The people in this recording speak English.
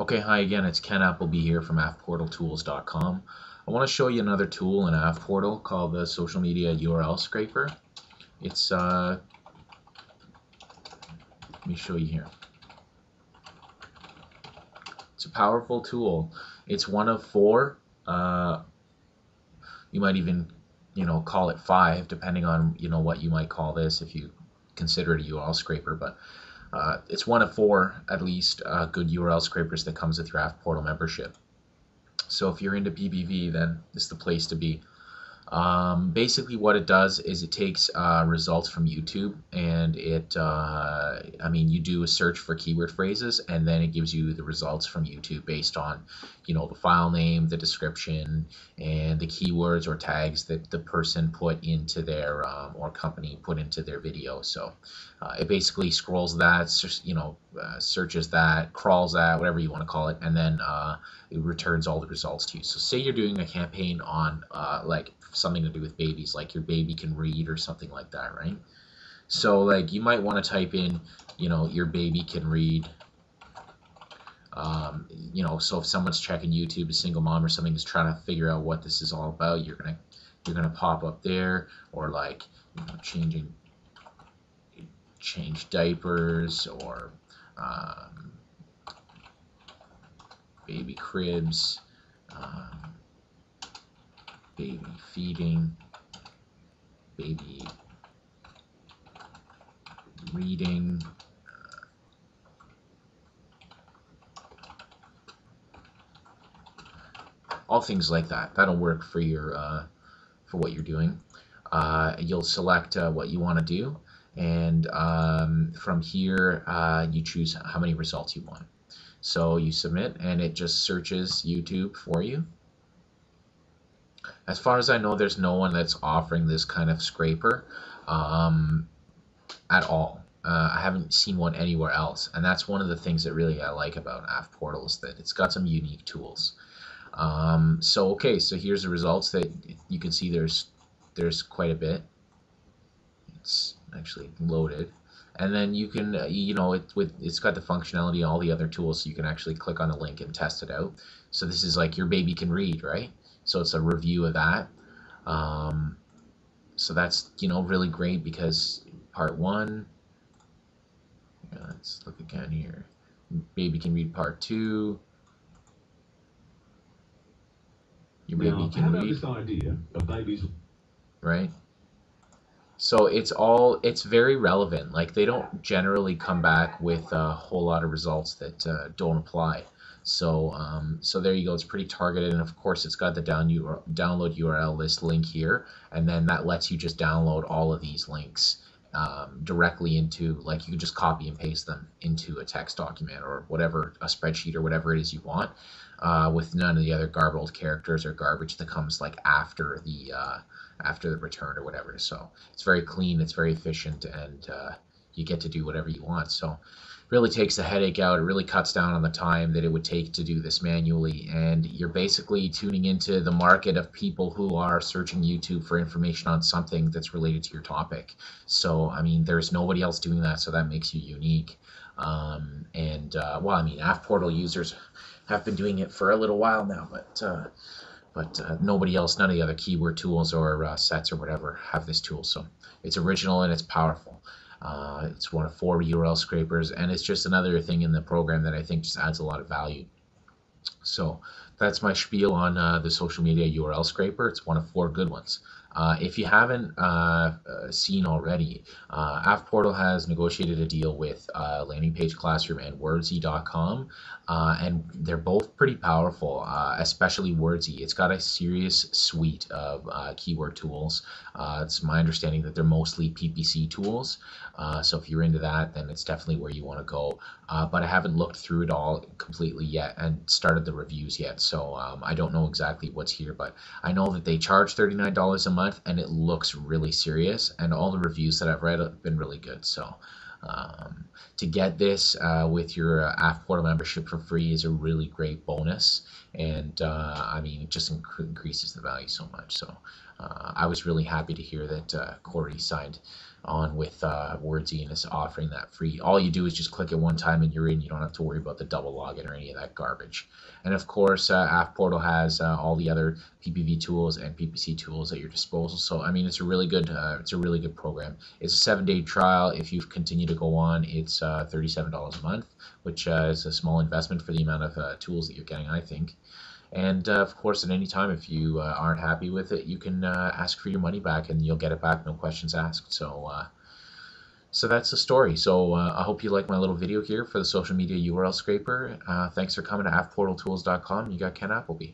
Okay, hi again, it's Ken Appleby here from affportaltools.com. I want to show you another tool in Affportal called the Social Media URL Scraper. It's, uh, let me show you here. It's a powerful tool. It's one of four. Uh, you might even, you know, call it five, depending on, you know, what you might call this if you consider it a URL scraper. But uh, it's one of four, at least, uh, good URL scrapers that comes with your Affportal membership. So if you're into PPV, then this is the place to be. Um, basically, what it does is it takes uh, results from YouTube and it, uh, I mean, you do a search for keyword phrases and then it gives you the results from YouTube based on, you know, the file name, the description, and the keywords or tags that the person put into their um, or company put into their video. So uh, it basically scrolls that, you know, uh, searches that, crawls that, whatever you want to call it, and then uh, it returns all the results to you. So say you're doing a campaign on uh, like something to do with babies, like your baby can read or something like that, right? So like you might want to type in, you know, your baby can read. Um, you know, so if someone's checking YouTube, a single mom or something is trying to figure out what this is all about, you're gonna you're gonna pop up there, or like you know, changing change diapers or um, baby cribs. Um, baby feeding, baby reading, all things like that. That'll work for your uh, for what you're doing. Uh, you'll select uh, what you want to do, and um, from here uh, you choose how many results you want. So you submit, and it just searches YouTube for you. As far as I know, there's no one that's offering this kind of scraper um, at all. Uh, I haven't seen one anywhere else, and that's one of the things that really I like about Affportal is that it's got some unique tools. Um, so okay, so here's the results that you can see. There's there's quite a bit. It's actually loaded, and then you can uh, you know it with it's got the functionality all the other tools, so you can actually click on the link and test it out. So this is like your baby can read, right? So it's a review of that. Um, so that's you know really great because part one. Yeah, let's look again here. Baby can read part two. Your baby now, can how about read. this idea of babies right? So it's all it's very relevant. Like they don't generally come back with a whole lot of results that uh, don't apply. So um, so there you go. It's pretty targeted, and of course it's got the down download URL list link here, and then that lets you just download all of these links um, directly into like you can just copy and paste them into a text document or whatever a spreadsheet or whatever it is you want, uh, with none of the other garbled characters or garbage that comes like after the uh, after the return or whatever. So it's very clean, it's very efficient, and uh, you get to do whatever you want. So it really takes the headache out. It really cuts down on the time that it would take to do this manually. And you're basically tuning into the market of people who are searching YouTube for information on something that's related to your topic. So, I mean, there's nobody else doing that, so that makes you unique. Um, and, uh, well, I mean, Affportal users have been doing it for a little while now, but. Uh, but uh, nobody else, none of the other keyword tools or uh, sets or whatever have this tool. So it's original and it's powerful. Uh, it's one of four URL scrapers, and it's just another thing in the program that I think just adds a lot of value. So that's my spiel on uh, the social media URL scraper. It's one of four good ones. Uh, if you haven't uh, uh seen already, uh, Affportal has negotiated a deal with uh, Landing Page Classroom and Wordze.com, uh, and they're both pretty powerful, especially Wordze. It's got a serious suite of keyword tools. it's my understanding that they're mostly PPC tools, so if you're into that, then it's definitely where you want to go. but I haven't looked through it all completely yet and started the reviews yet, so um, I don't know exactly what's here, but I know that they charge $39 a month and it looks really serious and all the reviews that I've read have been really good. So um, to get this uh, with your uh, Affportal membership for free is a really great bonus and uh, I mean it just inc increases the value so much. So uh, I was really happy to hear that uh, Corey signed on with uh, Wordze and is offering that free. All you do is just click it one time and you're in. You don't have to worry about the double login or any of that garbage. And of course, uh, Affportal has uh, all the other PPV tools and PPC tools at your disposal. So I mean, it's a really good uh, it's a really good program. It's a seven day trial. If you continue to go on, it's uh, thirty seven dollars a month, which uh, is a small investment for the amount of tools that you're getting. I think. And uh, of course, at any time, if you uh, aren't happy with it, you can uh, ask for your money back, and you'll get it back, no questions asked. So, uh, so that's the story. So uh, I hope you like my little video here for the social media URL scraper. Uh, thanks for coming to affportaltools.com. You got Ken Appleby.